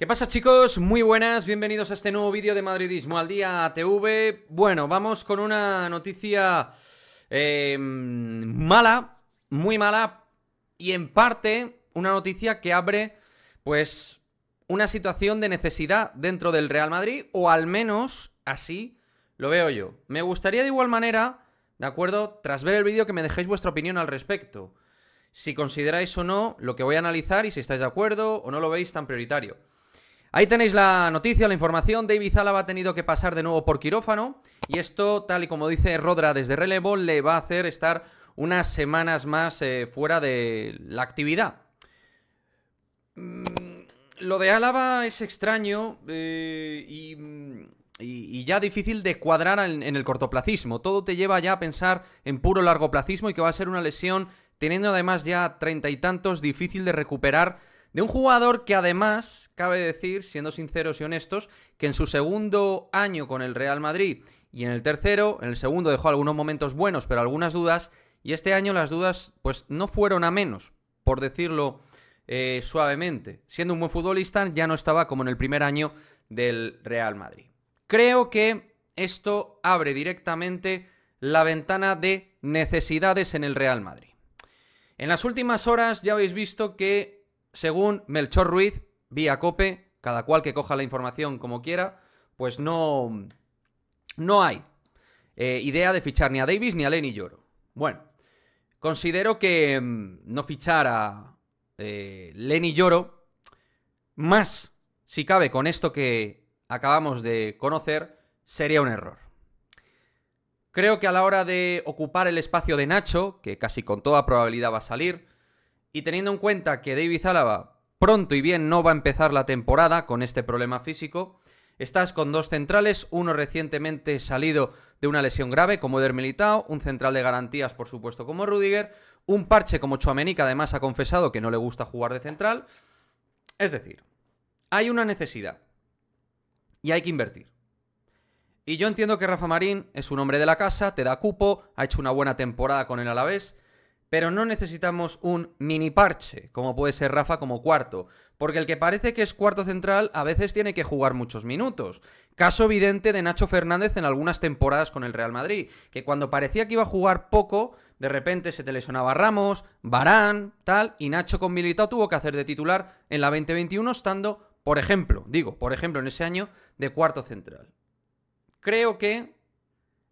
¿Qué pasa chicos? Muy buenas, bienvenidos a este nuevo vídeo de Madridismo al Día TV. Bueno, vamos con una noticia eh, mala, muy mala, y en parte una noticia que abre, pues, una situación de necesidad dentro del Real Madrid, o al menos así lo veo yo. Me gustaría de igual manera, ¿de acuerdo? Tras ver el vídeo que me dejéis vuestra opinión al respecto. Si consideráis o no lo que voy a analizar y si estáis de acuerdo o no lo veis tan prioritario. Ahí tenéis la noticia, la información. David Zalaba ha tenido que pasar de nuevo por quirófano. Y esto, tal y como dice Rodra desde relevo, le va a hacer estar unas semanas más eh, fuera de la actividad. Mm, lo de Álava es extraño eh, y, ya difícil de cuadrar en, en el cortoplacismo. Todo te lleva ya a pensar en puro largoplacismo y que va a ser una lesión, teniendo además ya treinta y tantos, difícil de recuperar de un jugador que además, cabe decir, siendo sinceros y honestos, que en su segundo año con el Real Madrid y en el tercero, en el segundo dejó algunos momentos buenos, pero algunas dudas, y este año las dudas pues no fueron a menos, por decirlo eh, suavemente. Siendo un buen futbolista, ya no estaba como en el primer año del Real Madrid. Creo que esto abre directamente la ventana de necesidades en el Real Madrid. En las últimas horas ya habéis visto que según Melchor Ruiz, vía Cope, cada cual que coja la información como quiera, pues no, no hay eh, idea de fichar ni a Davis ni a Lenny Lloro. Bueno, considero que mm, no fichar a eh, Lenny Lloro, más si cabe con esto que acabamos de conocer, sería un error. Creo que a la hora de ocupar el espacio de Nacho, que casi con toda probabilidad va a salir, y teniendo en cuenta que David Álava pronto y bien no va a empezar la temporada con este problema físico, estás con dos centrales, uno recientemente salido de una lesión grave como Eder Militao, un central de garantías por supuesto como Rudiger, un parche como Chouameni que además ha confesado que no le gusta jugar de central. Es decir, hay una necesidad y hay que invertir. Y yo entiendo que Rafa Marín es un hombre de la casa, te da cupo, ha hecho una buena temporada con el Alavés, pero no necesitamos un mini parche, como puede ser Rafa como cuarto, porque el que parece que es cuarto central a veces tiene que jugar muchos minutos. Caso evidente de Nacho Fernández en algunas temporadas con el Real Madrid, que cuando parecía que iba a jugar poco, de repente se te lesionaba Ramos, Barán, tal, y Nacho con Militao tuvo que hacer de titular en la 2021 estando, por ejemplo, digo, por ejemplo, en ese año de cuarto central. Creo que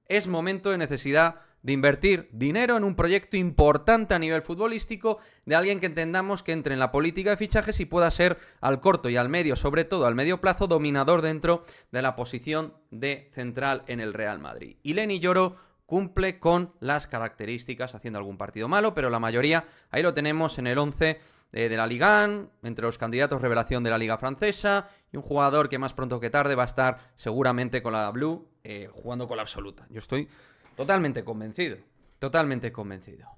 es momento de necesidad de invertir dinero en un proyecto importante a nivel futbolístico de alguien que entendamos que entre en la política de fichajes y pueda ser al corto y al medio, sobre todo al medio plazo, dominador dentro de la posición de central en el Real Madrid. Y Lenny Lloro cumple con las características, haciendo algún partido malo, pero la mayoría ahí lo tenemos en el 11 eh, de la Liga, entre los candidatos revelación de la Liga Francesa, y un jugador que más pronto que tarde va a estar seguramente con la Blue, eh, jugando con la absoluta. Yo estoy Totalmente convencido. Totalmente convencido.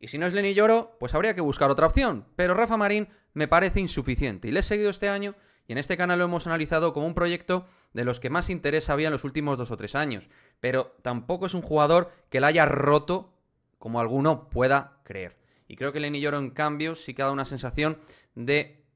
Y si no es Lenny Lloro, pues habría que buscar otra opción. Pero Rafa Marín me parece insuficiente. Y le he seguido este año y en este canal lo hemos analizado como un proyecto de los que más interés había en los últimos dos o tres años. Pero tampoco es un jugador que la haya roto como alguno pueda creer. Y creo que Lenny Lloro, en cambio, sí que ha dado una sensación de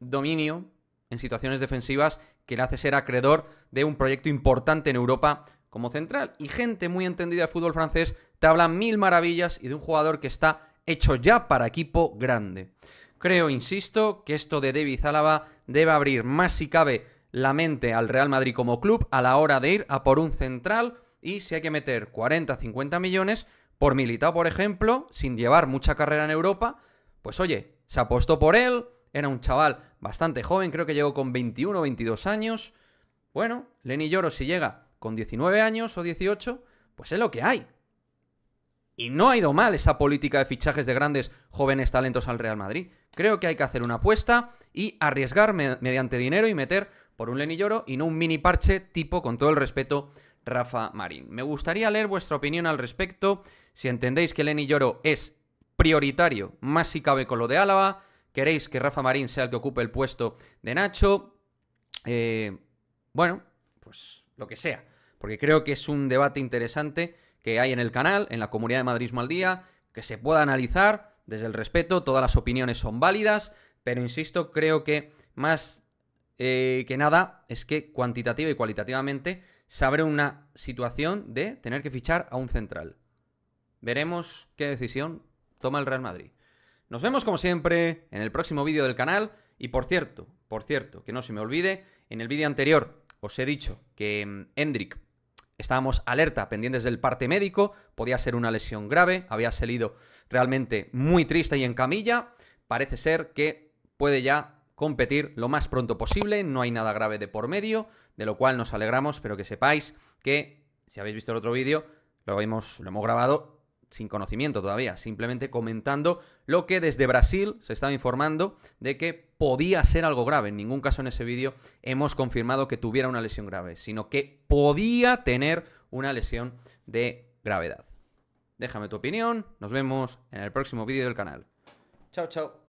dominio en situaciones defensivas que le hace ser acreedor de un proyecto importante en Europa como central. Y gente muy entendida de fútbol francés te habla mil maravillas y de un jugador que está hecho ya para equipo grande. Creo, insisto, que esto de David Álava debe abrir más si cabe la mente al Real Madrid como club a la hora de ir a por un central y si hay que meter 40, 50 millones por Militao, por ejemplo, sin llevar mucha carrera en Europa, pues oye, se apostó por él, era un chaval bastante joven, creo que llegó con 21 o 22 años. Bueno, Lenny Lloro si llega con 19 años o 18, pues es lo que hay. Y no ha ido mal esa política de fichajes de grandes jóvenes talentos al Real Madrid. Creo que hay que hacer una apuesta y arriesgar mediante dinero y meter por un Lenny Lloro y no un mini parche tipo, con todo el respeto, Rafa Marín. Me gustaría leer vuestra opinión al respecto. Si entendéis que Lenny Lloro es prioritario, más si cabe con lo de Álava, queréis que Rafa Marín sea el que ocupe el puesto de Nacho. Eh, bueno, pues lo que sea. Porque creo que es un debate interesante que hay en el canal, en la comunidad de Madridismo al Día, que se pueda analizar desde el respeto, todas las opiniones son válidas, pero insisto, creo que más eh, que nada es que cuantitativa y cualitativamente se abre una situación de tener que fichar a un central. Veremos qué decisión toma el Real Madrid. Nos vemos como siempre en el próximo vídeo del canal. Y por cierto, por cierto, que no se me olvide, en el vídeo anterior os he dicho que mm, Hendrik estábamos alerta, pendientes del parte médico, podía ser una lesión grave, había salido realmente muy triste y en camilla. Parece ser que puede ya competir lo más pronto posible, no hay nada grave de por medio, de lo cual nos alegramos, pero que sepáis que, si habéis visto el otro vídeo, lo, hemos, lo hemos grabado sin conocimiento todavía, simplemente comentando lo que desde Brasil se estaba informando de que podía ser algo grave. En ningún caso en ese vídeo hemos confirmado que tuviera una lesión grave, sino que podía tener una lesión de gravedad. Déjame tu opinión, nos vemos en el próximo vídeo del canal. Chao, chao.